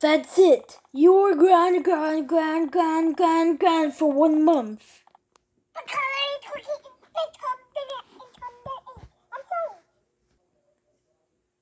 That's it. You are grand, grand, grand, grand, grand, grand for one month.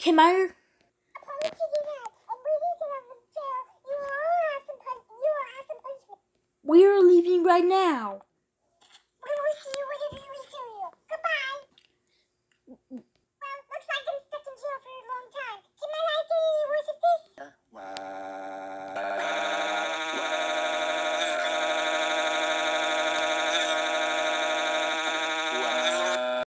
Okay, Meyer. We are leaving right now. We will see you whenever we see you. Goodbye. Well, looks like I'm stuck in jail for a long time. Can I like any words of this? Well,